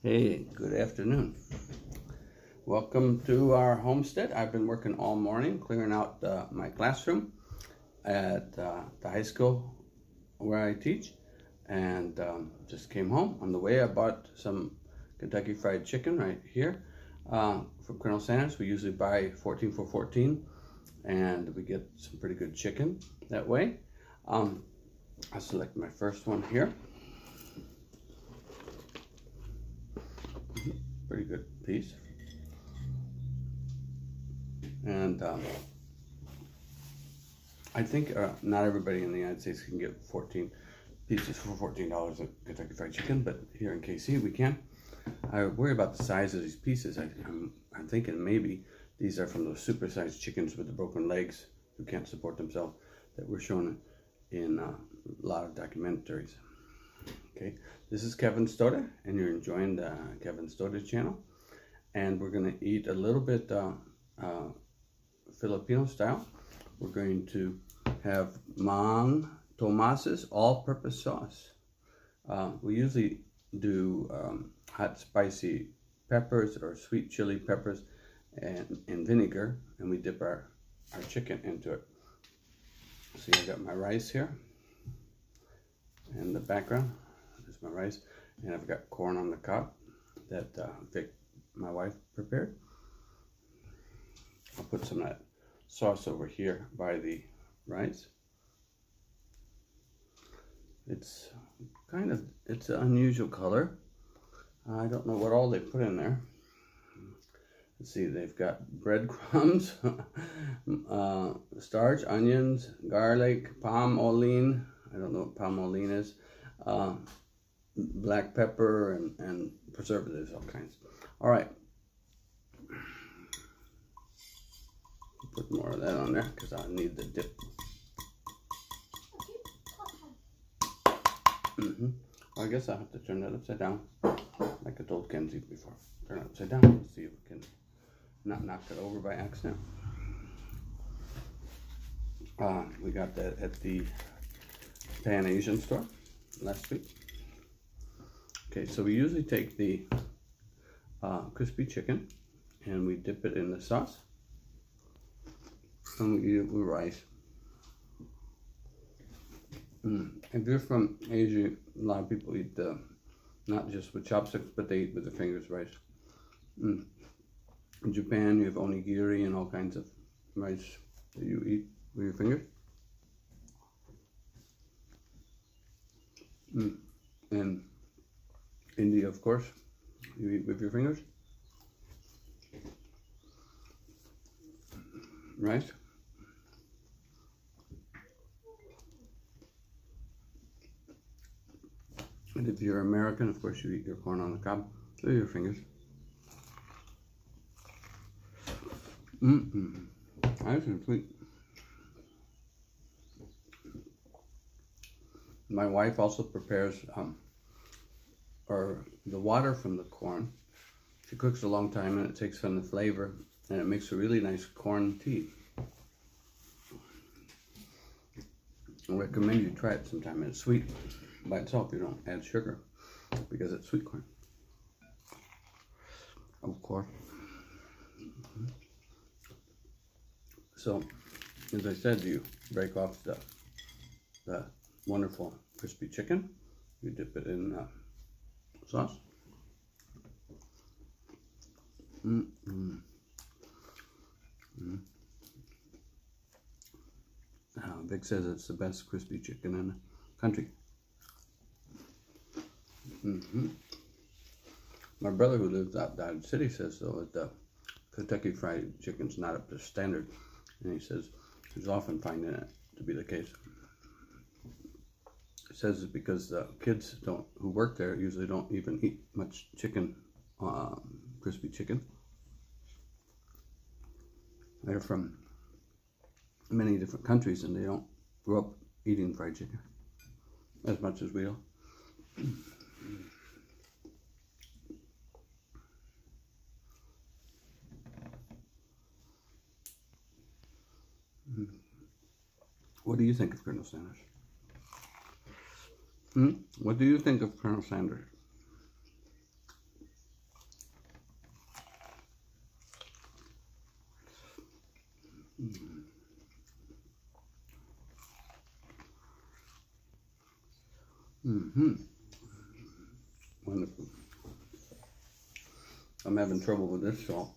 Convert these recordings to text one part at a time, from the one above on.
Hey, good afternoon. Welcome to our homestead. I've been working all morning clearing out uh, my classroom at uh, the high school where I teach and um, just came home. On the way, I bought some Kentucky Fried Chicken right here uh, from Colonel Sanders. We usually buy 14 for 14 and we get some pretty good chicken that way. Um, I select my first one here. Pretty good piece. And um, I think uh, not everybody in the United States can get 14 pieces for $14 at Kentucky Fried Chicken, but here in KC we can. I worry about the size of these pieces. I, I'm, I'm thinking maybe these are from those supersized chickens with the broken legs who can't support themselves that we're shown in uh, a lot of documentaries. Okay, this is Kevin Stoda, and you're enjoying the Kevin Stoda channel. And we're going to eat a little bit uh, uh, Filipino style. We're going to have Mang Tomas's all-purpose sauce. Uh, we usually do um, hot spicy peppers or sweet chili peppers and, and vinegar, and we dip our, our chicken into it. See, I got my rice here in the background There's my rice. And I've got corn on the cob that uh, Vic, my wife, prepared. I'll put some of that sauce over here by the rice. It's kind of, it's an unusual color. I don't know what all they put in there. Let's see, they've got breadcrumbs, uh, starch, onions, garlic, palm oil. I don't know what palm oil is. Uh, black pepper and, and preservatives, all kinds. All right. Put more of that on there because I need the dip. Mm -hmm. well, I guess I'll have to turn that upside down, like I told Kenzie before. Turn it upside down. Let's see if we can not knock it over by accident. Uh, we got that at the Pan Asian store last week. Okay, so we usually take the uh, crispy chicken and we dip it in the sauce and we eat it with rice. Mm. If you're from Asia, a lot of people eat the, not just with chopsticks, but they eat with their fingers rice. Mm. In Japan, you have onigiri and all kinds of rice that you eat with your fingers. Mm. And India, of course, you eat with your fingers. Right? And if you're American, of course, you eat your corn on the cob with your fingers. Mm-mm. Nice. My wife also prepares um, or the water from the corn. She cooks a long time and it takes on the flavor and it makes a really nice corn tea. I recommend you try it sometime. It's sweet by itself. You don't add sugar because it's sweet corn. Of course. So, as I said, you break off the, the wonderful crispy chicken. You dip it in uh, sauce. Mm -mm. Mm. Vic says it's the best crispy chicken in the country. Mm -hmm. My brother who lives out in the city says though that the Kentucky Fried Chicken's not up to standard. And he says he's often finding it to be the case says it's because the kids don't who work there usually don't even eat much chicken, um, crispy chicken. They're from many different countries and they don't grow up eating fried chicken as much as we do. What do you think of Colonel Sanders? Hmm? What do you think of Colonel Sanders? Mm-hmm. Wonderful. I'm having trouble with this, so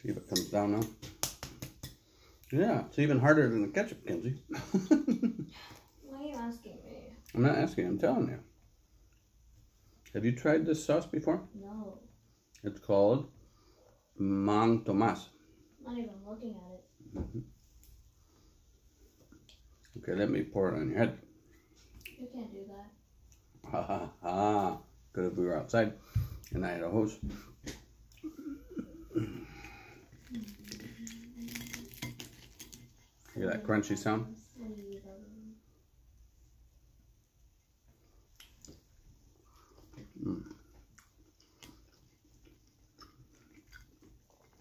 see if it comes down now. Yeah, it's even harder than the ketchup, Kenzie. I'm not asking, I'm telling you. Have you tried this sauce before? No. It's called Mang Tomas. I'm not even looking at it. Mm-hmm. Okay, let me pour it on your head. You can't do that. Ha ha ha. Good if we were outside and I had a hose. Hear that crunchy sound? Hmm.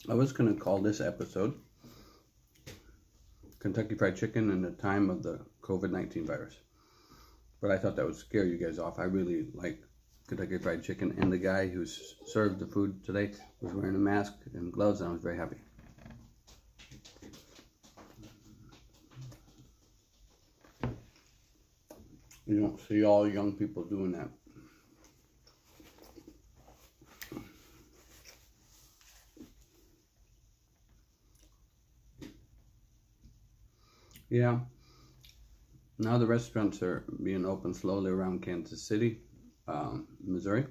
I was going to call this episode Kentucky Fried Chicken in the time of the COVID 19 virus. But I thought that would scare you guys off. I really like Kentucky Fried Chicken, and the guy who served the food today was wearing a mask and gloves, and I was very happy. You don't see all young people doing that. Yeah. Now the restaurants are being open slowly around Kansas City, um, Missouri,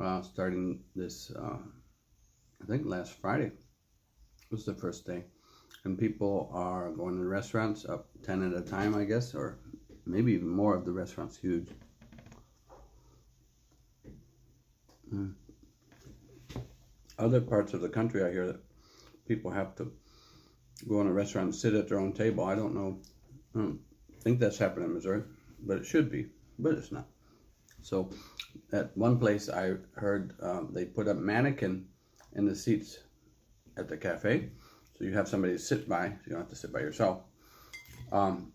uh, starting this, uh, I think last Friday was the first day. And people are going to restaurants up 10 at a time, I guess, or maybe even more of the restaurants huge. Mm. Other parts of the country, I hear that people have to go in a restaurant and sit at their own table. I don't know. I don't think that's happening in Missouri, but it should be, but it's not. So, at one place I heard um, they put a mannequin in the seats at the cafe, so you have somebody to sit by, so you don't have to sit by yourself. Um,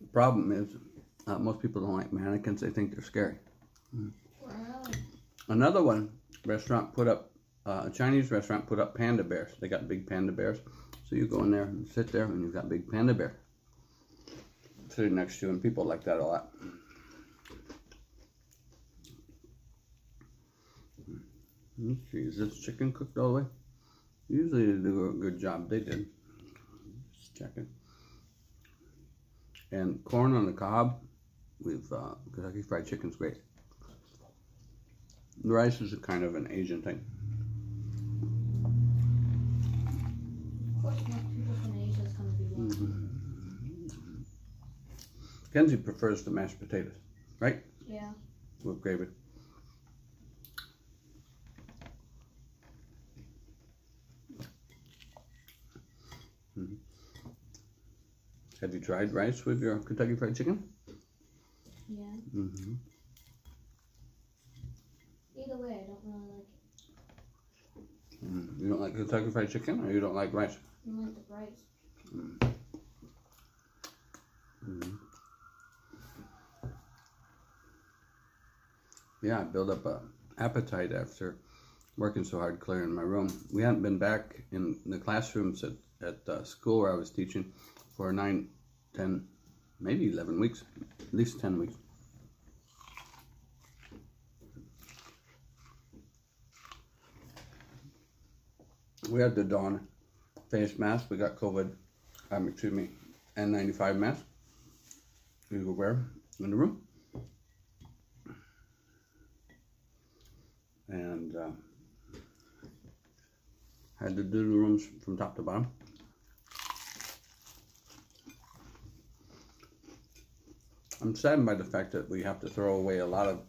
the problem is, uh, most people don't like mannequins. They think they're scary. Wow. Another one restaurant put up uh, a Chinese restaurant put up panda bears. They got big panda bears. So you go in there and sit there, and you've got big panda bear sitting next to you, and people like that a lot. Let's is this chicken cooked all the way? Usually they do a good job. They did. Just checking. And corn on the cob with uh, Kentucky Fried Chicken's great. The rice is a kind of an Asian thing. Of course, most people from Asia is going to be one. Kenzie prefers the mashed potatoes, right? Yeah. With gravy. Mhm. Have you tried rice with your Kentucky Fried Chicken? Yeah. Mm-hmm. Either way, I don't really like it. Mm. You don't like Kentucky Fried Chicken, or you don't like rice? I don't like the rice. Mm. Yeah, I built up a appetite after working so hard clearing my room. We hadn't been back in the classrooms at, at uh, school where I was teaching for nine, ten, maybe 11 weeks, at least 10 weeks. We had the Dawn face mask. We got COVID, um, excuse me, N95 mask. We will wear in the room. And uh, had to do the rooms from top to bottom. I'm saddened by the fact that we have to throw away a lot of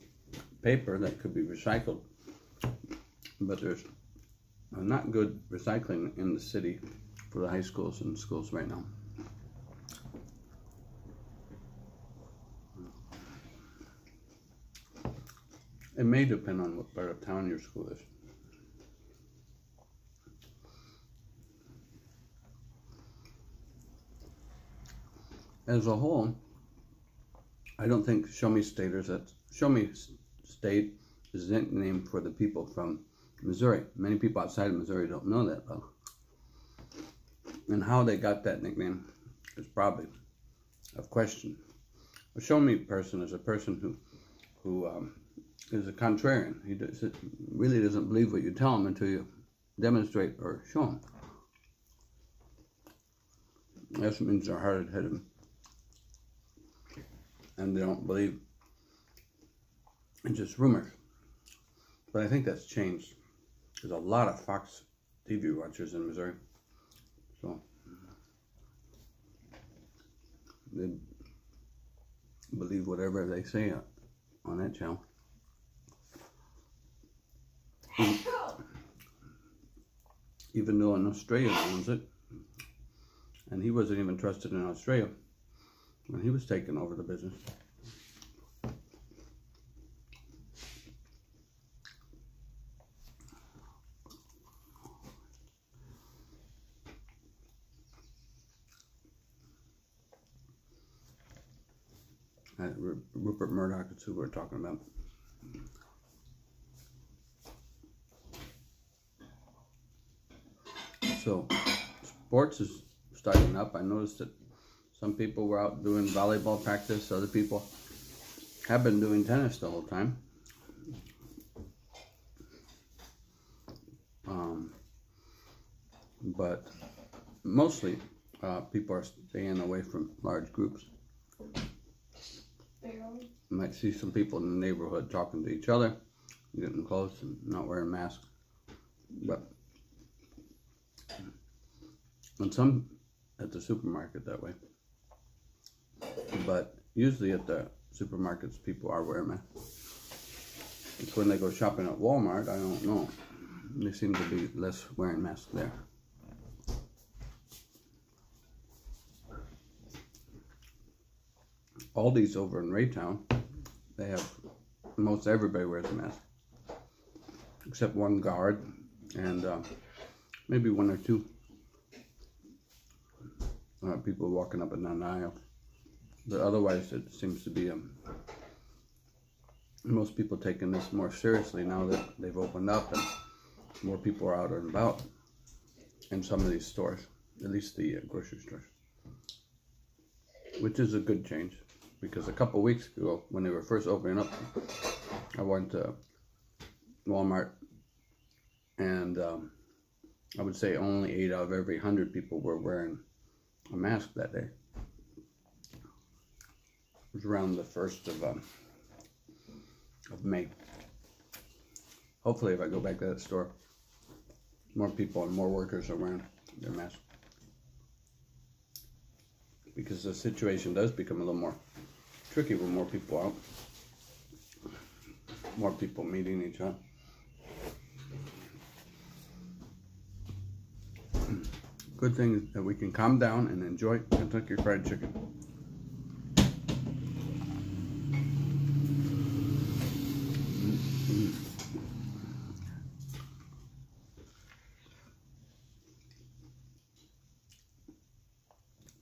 paper that could be recycled. But there's not good recycling in the city for the high schools and schools right now. It may depend on what part of town your school is. As a whole, I don't think Show Me Staters, that Show Me State is a nickname for the people from Missouri. Many people outside of Missouri don't know that though. And how they got that nickname is probably a question. a show me person is a person who who um, is a contrarian. He really doesn't believe what you tell him until you demonstrate or show him. That means they're hard headed and they don't believe in just rumors. But I think that's changed. There's a lot of Fox TV watchers in Missouri. So they believe whatever they say on that channel. Even though an Australian owns it, and he wasn't even trusted in Australia when he was taking over the business. Uh, Rupert Murdoch is who we're talking about. So, sports is starting up. I noticed that some people were out doing volleyball practice. Other people have been doing tennis the whole time. Um, but mostly uh, people are staying away from large groups. Barely. You might see some people in the neighborhood talking to each other, getting close and not wearing masks. But and some at the supermarket that way. But usually at the supermarkets, people are wearing masks. It's when they go shopping at Walmart, I don't know. They seem to be less wearing masks there. Aldi's over in Raytown, they have most everybody wears a mask, except one guard and uh, maybe one or two uh, people walking up and down the aisle. But otherwise, it seems to be um, most people taking this more seriously now that they've opened up and more people are out and about in some of these stores, at least the uh, grocery stores, which is a good change because a couple weeks ago when they were first opening up, I went to Walmart and um, I would say only eight out of every hundred people were wearing a mask that day. It was around the first of um, of May. Hopefully, if I go back to that store, more people and more workers are wearing their masks because the situation does become a little more tricky with more people out, more people meeting each other. Good thing that we can calm down and enjoy Kentucky Fried Chicken.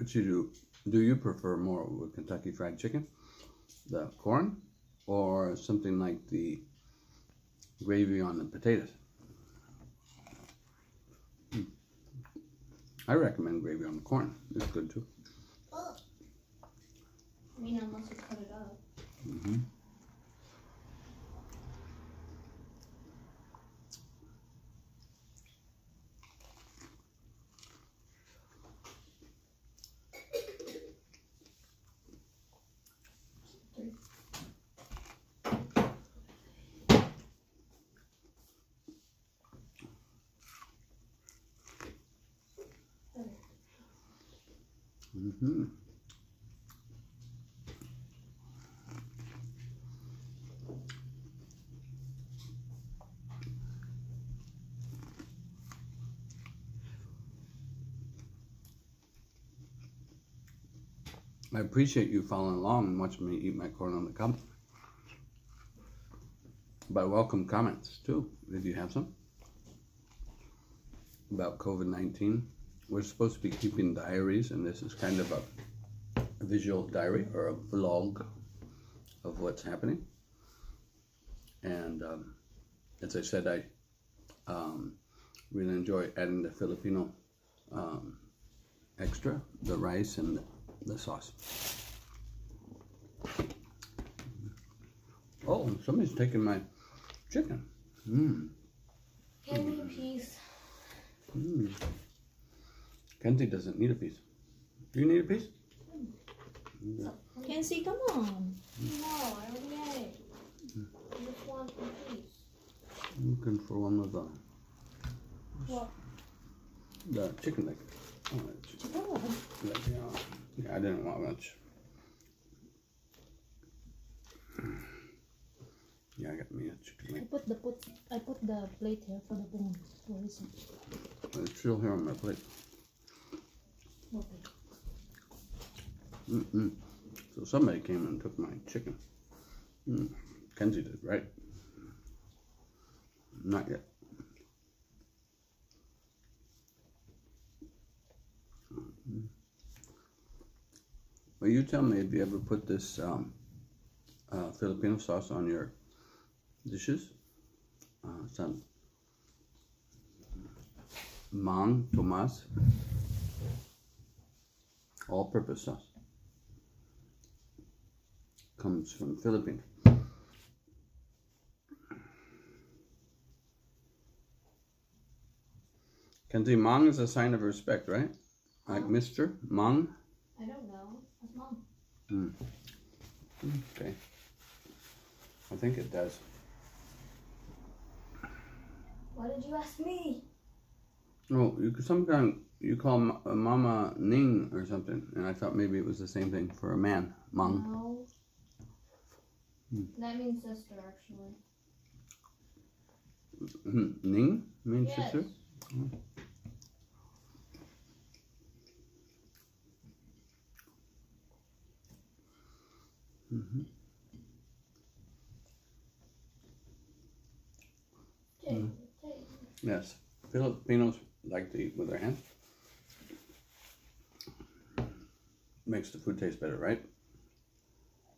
You do? Do you prefer more with Kentucky Fried Chicken, the corn, or something like the gravy on the potatoes? I recommend gravy on the corn. It's good too. Mm-hmm. I appreciate you following along and watching me eat my corn on the cob. But welcome comments too, if you have some, about COVID-19 we're supposed to be keeping diaries, and this is kind of a, a visual diary or a vlog of what's happening. And um, as I said, I um, really enjoy adding the Filipino um, extra, the rice and the, the sauce. Oh, somebody's taking my chicken. Mmm. Give me a piece. Mmm. Kenzie doesn't need a piece. Do you need a piece? Kenzie, come on. No, I already ate. I just want a piece. I'm looking for one of the What? the chicken leg. Oh, chicken Oh, leg. Yeah. yeah, I didn't want much. Yeah, I got me a chicken I leg. put the put I put the plate here for the bone. Where is it? It's still here on my plate. Okay. Mm-mm. So somebody came and took my chicken. Mm. Kenzie did, right? Not yet. Mm. Well, you tell me if you ever put this um, uh, Filipino sauce on your dishes. Uh, Mang Tomas all-purpose sauce comes from Philippines. Kenzie, Mang is a sign of respect, right? Like uh-huh. Mr. Mang. I don't know. That's mom. Hmm. Okay. I think it does. Why did you ask me? Oh, you sometimes you call uh, Mama Ning or something, and I thought maybe it was the same thing for a man, Mang. No. That means sister, actually. Hmm, Ning means Yes. sister. Jay, Jay. Yes, Filipinos like to eat with their hands. Makes the food taste better, right?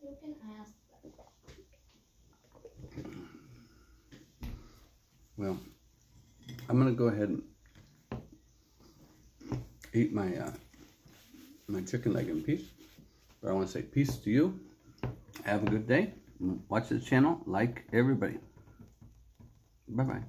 You can ask. Well, I'm gonna go ahead and eat my uh, my chicken leg in peace. But I want to say peace to you. Have a good day. Watch the channel. Like everybody. Bye bye.